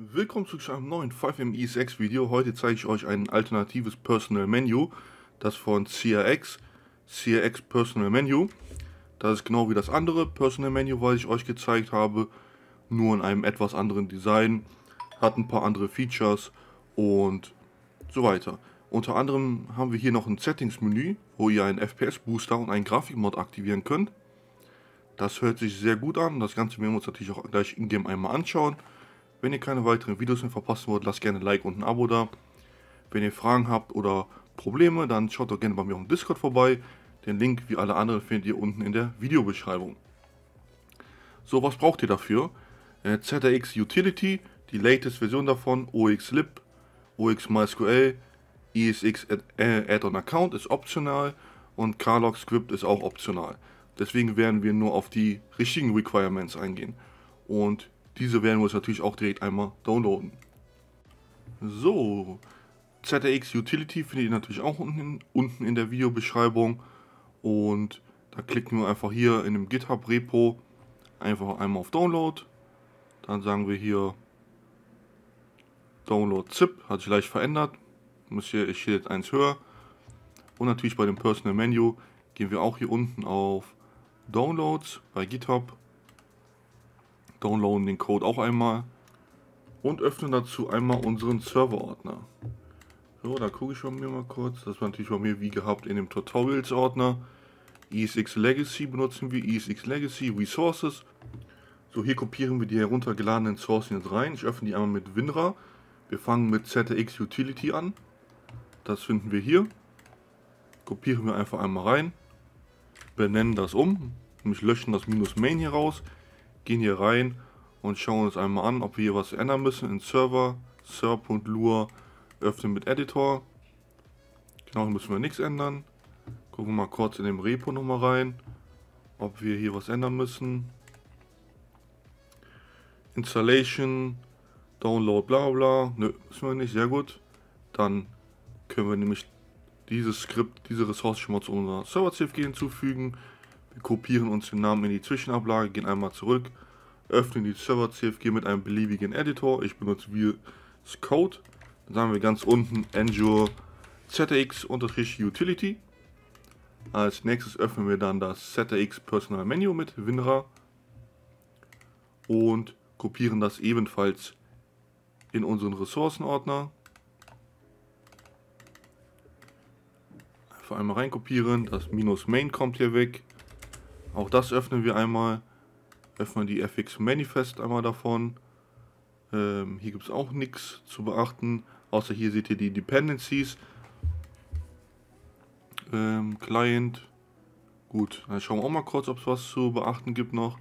Willkommen zu einem neuen 5ME6 Video. Heute zeige ich euch ein alternatives Personal Menu, das von CRX, CRX Personal Menu. Das ist genau wie das andere Personal Menu, was ich euch gezeigt habe, nur in einem etwas anderen Design, hat ein paar andere Features und so weiter. Unter anderem haben wir hier noch ein Settings Menü, wo ihr einen FPS Booster und einen Grafikmod aktivieren könnt. Das hört sich sehr gut an, das Ganze werden wir uns natürlich auch gleich in-game einmal anschauen. Wenn ihr keine weiteren Videos mehr verpassen wollt, lasst gerne ein Like und ein Abo da. Wenn ihr Fragen habt oder Probleme, dann schaut doch gerne bei mir auf dem Discord vorbei. Den Link wie alle anderen findet ihr unten in der Videobeschreibung. So, was braucht ihr dafür? Äh, ZRX Utility, die latest Version davon, OXLib, OXMySQL, ESX Add-on Account ist optional und Carlog Script ist auch optional. Deswegen werden wir nur auf die richtigen Requirements eingehen. Und diese werden wir uns natürlich auch direkt einmal downloaden. So, ZRX Utility findet ihr natürlich auch unten, unten in der Videobeschreibung. Und da klicken wir einfach hier in dem GitHub Repo einfach einmal auf Download. Dann sagen wir hier Download ZIP, hat sich leicht verändert. Muss hier, ich jetzt eins höher. Und natürlich bei dem Personal Menu gehen wir auch hier unten auf Downloads bei GitHub downloaden den Code auch einmal und öffnen dazu einmal unseren Serverordner. So, da gucke ich mir mal kurz. Das war natürlich bei mir wie gehabt in dem Tutorials-Ordner. ESX Legacy benutzen wir, ESX Legacy Resources. So, hier kopieren wir die heruntergeladenen Sourcen jetzt rein. Ich öffne die einmal mit WinRAR. Wir fangen mit ZX Utility an. Das finden wir hier. Kopieren wir einfach einmal rein. Benennen das um. Nämlich löschen das Minus Main hier raus gehen hier rein und schauen uns einmal an, ob wir hier was ändern müssen in Server, server.lua, öffnen mit Editor. Genau, hier müssen wir nichts ändern. Gucken wir mal kurz in dem Repo nochmal rein, ob wir hier was ändern müssen. Installation, Download, bla bla. Nö, müssen wir nicht, sehr gut. Dann können wir nämlich dieses Skript, diese Ressource schon mal zu unserer Server-CFG hinzufügen. Wir kopieren uns den Namen in die Zwischenablage, gehen einmal zurück, öffnen die Server-CFG mit einem beliebigen Editor. Ich benutze VS Code. Dann sagen wir ganz unten Azure ZX-Utility. Als nächstes öffnen wir dann das ZX Personal Menu mit WinRAR und kopieren das ebenfalls in unseren Ressourcenordner. Einfach einmal reinkopieren, das Minus Main kommt hier weg. Auch das öffnen wir einmal. Öffnen die FX Manifest einmal davon. Ähm, hier gibt es auch nichts zu beachten. Außer hier seht ihr die Dependencies. Ähm, Client. Gut, dann schauen wir auch mal kurz, ob es was zu beachten gibt noch.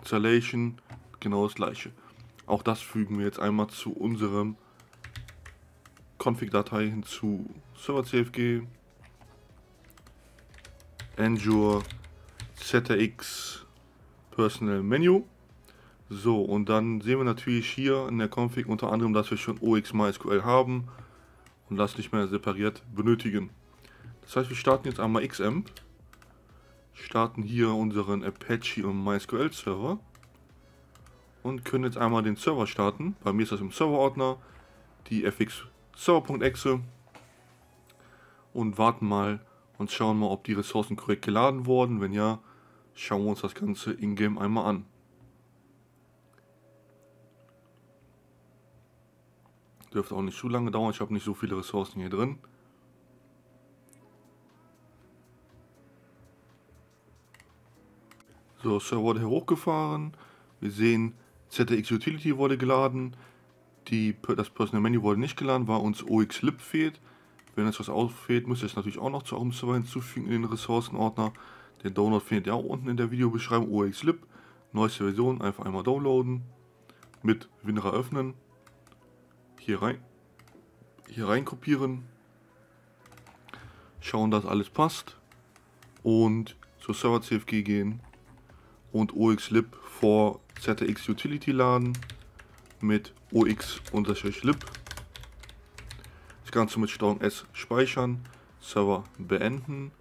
Installation, genau das gleiche. Auch das fügen wir jetzt einmal zu unserem Config-Datei hinzu. Server CFG. Azure ZX Personal Menu. So, und dann sehen wir natürlich hier in der Config unter anderem, dass wir schon OXMySQL haben und das nicht mehr separiert benötigen. Das heißt, wir starten jetzt einmal XAMPP, starten hier unseren Apache und MySQL Server und können jetzt einmal den Server starten. Bei mir ist das im Serverordner, die fx server.exe und warten mal, und schauen mal, ob die Ressourcen korrekt geladen wurden. Wenn ja, schauen wir uns das Ganze in-game einmal an. Dürfte auch nicht zu lange dauern, ich habe nicht so viele Ressourcen hier drin. So, Server wurde hier hochgefahren. Wir sehen, ZX Utility wurde geladen. Die, das Personal Menu wurde nicht geladen, weil uns OXLib fehlt. Wenn jetzt was auffehlt, müsst ihr es natürlich auch noch zu eurem Server hinzufügen in den Ressourcenordner. Den Download findet ihr auch unten in der Videobeschreibung. OXLib, neueste Version, einfach einmal downloaden. Mit WinRAR öffnen. Hier rein, hier rein kopieren. Schauen, dass alles passt. Und zur Server CFG gehen. Und OXLib vor ZX Utility laden. Mit OX-lib das Ganze mit STRG S speichern, Server beenden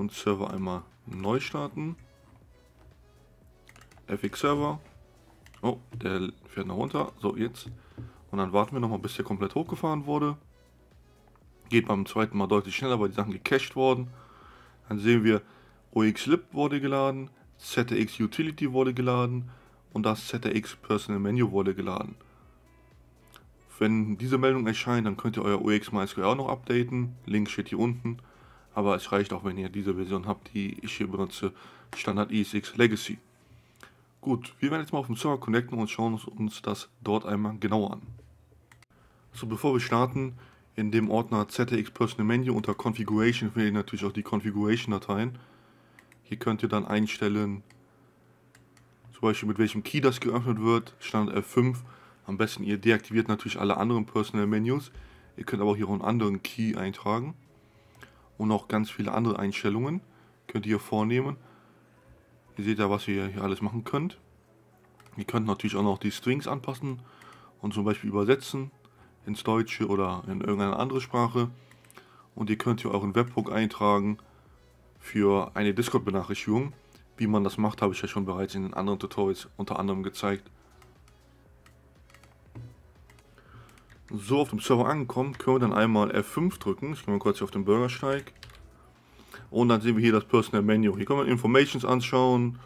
und Server einmal neu starten. FX Server, Oh, der fährt noch runter. So, jetzt. Und dann warten wir nochmal, bis der komplett hochgefahren wurde. Geht beim zweiten Mal deutlich schneller, weil die Sachen gecached wurden. Dann sehen wir, OXLib wurde geladen, ZX Utility wurde geladen und das ZX Personal Menu wurde geladen. Wenn diese Meldung erscheint, dann könnt ihr euer UX MySQL auch noch updaten. Link steht hier unten. Aber es reicht auch, wenn ihr diese Version habt, die ich hier benutze, Standard ESX Legacy. Gut, wir werden jetzt mal auf dem Server connecten und schauen uns das dort einmal genauer an. So, bevor wir starten, in dem Ordner ZX Personal Menu unter Configuration findet ihr natürlich auch die Configuration-Dateien. Hier könnt ihr dann einstellen, zum Beispiel mit welchem Key das geöffnet wird, Standard F5. Am besten ihr deaktiviert natürlich alle anderen Personal Menus. Ihr könnt aber auch hier einen anderen Key eintragen. Und auch ganz viele andere Einstellungen könnt ihr vornehmen. Ihr seht ja, was ihr hier alles machen könnt. Ihr könnt natürlich auch noch die Strings anpassen und zum Beispiel übersetzen ins Deutsche oder in irgendeine andere Sprache. Und ihr könnt hier euren Webhook eintragen für eine Discord-Benachrichtigung. Wie man das macht, habe ich ja schon bereits in den anderen Tutorials unter anderem gezeigt. So, auf dem Server angekommen, können wir dann einmal F5 drücken. Ich gehe mal kurz hier auf den Bürgersteig. Und dann sehen wir hier das Personal Menu. Hier können wir Informations anschauen.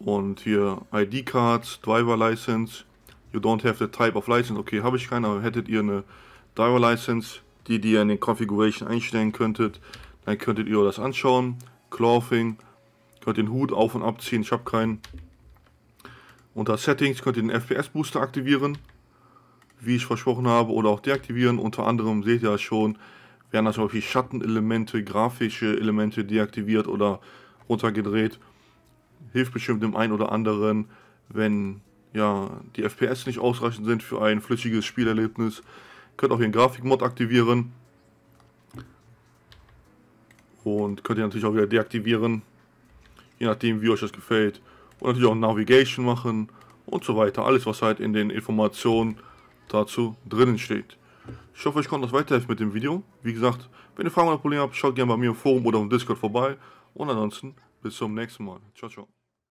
Und hier ID Cards, Driver License. You don't have the type of license. Okay, habe ich keine, aber hättet ihr eine Driver License, die ihr in den Configuration einstellen könntet, dann könntet ihr das anschauen. Clothing, könnt den Hut auf und abziehen, ich habe keinen. Unter Settings könnt ihr den FPS Booster aktivieren, wie ich versprochen habe, oder auch deaktivieren. Unter anderem seht ihr ja schon, werden zum Beispiel Schattenelemente, grafische Elemente deaktiviert oder runtergedreht. Hilft bestimmt dem einen oder anderen, wenn ja, die FPS nicht ausreichend sind für ein flüssiges Spielerlebnis. Könnt auch den Grafikmod aktivieren. Und könnt ihr natürlich auch wieder deaktivieren. Je nachdem, wie euch das gefällt. Und natürlich auch Navigation machen und so weiter. Alles, was halt in den Informationen dazu drinnen steht. Ich hoffe, ich konnte euch weiterhelfen mit dem Video. Wie gesagt, wenn ihr Fragen oder Probleme habt, schaut gerne bei mir im Forum oder im Discord vorbei. Und ansonsten bis zum nächsten Mal. Ciao, ciao.